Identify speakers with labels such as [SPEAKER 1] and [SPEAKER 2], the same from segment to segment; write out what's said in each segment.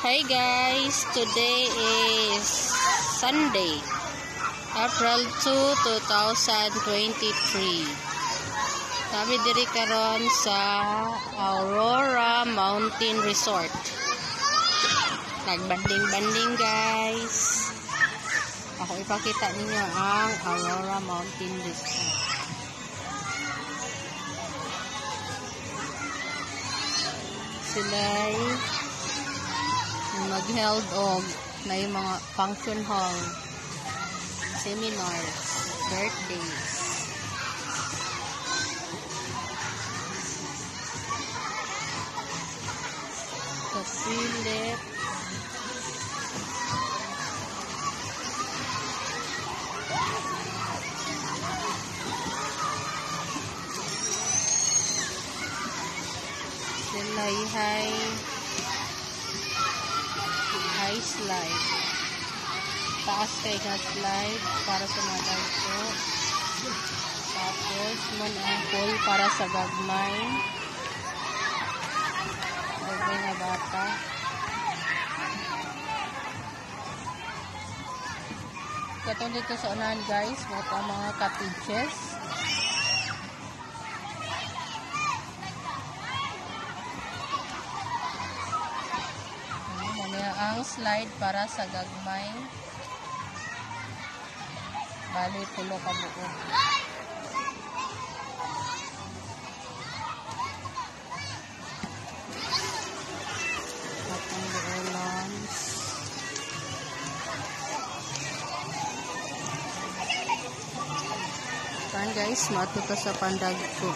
[SPEAKER 1] Hi guys, today is Sunday, April 2, 2023. Kami diri karon sa Aurora Mountain Resort. Nagbanding-banding guys. Ako ipakita ninyo ang Aurora Mountain Resort. Sila'y mag-held og na yung mga function hall, seminars, birthdays. Kapilit. Silayhay. High slide. Taas kay slide para sa mga dagko. Tapos, man ang pool para sa gagmay. Okay nga bata. Katong dito sa unahan guys, mga mga cottages. Ang slide para sa gagmay. Bali, pulo ka buo. Guys, matuto sa pandag ko.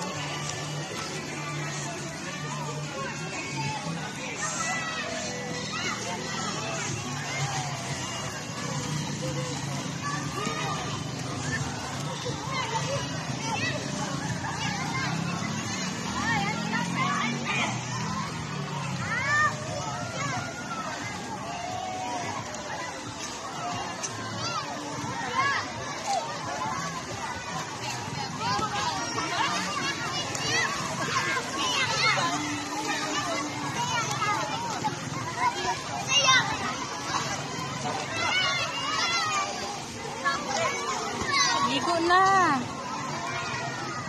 [SPEAKER 1] Ligo na.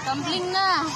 [SPEAKER 1] Tumbling na.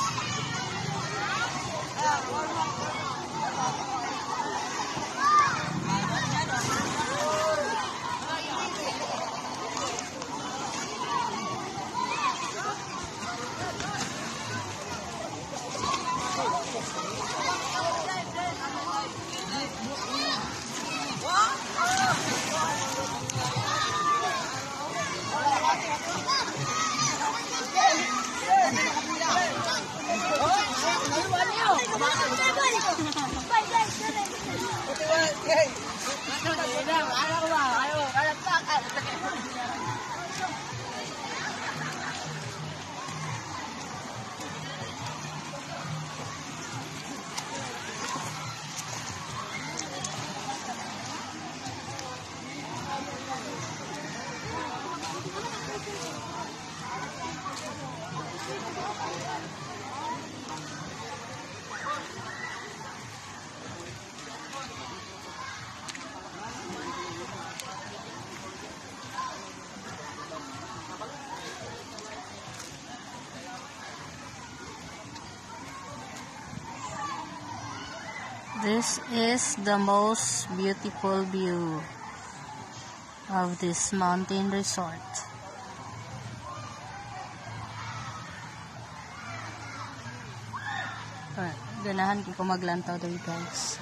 [SPEAKER 1] This is the most beautiful view of this mountain resort. Ah, Ganahan ko maglantaw dito guys.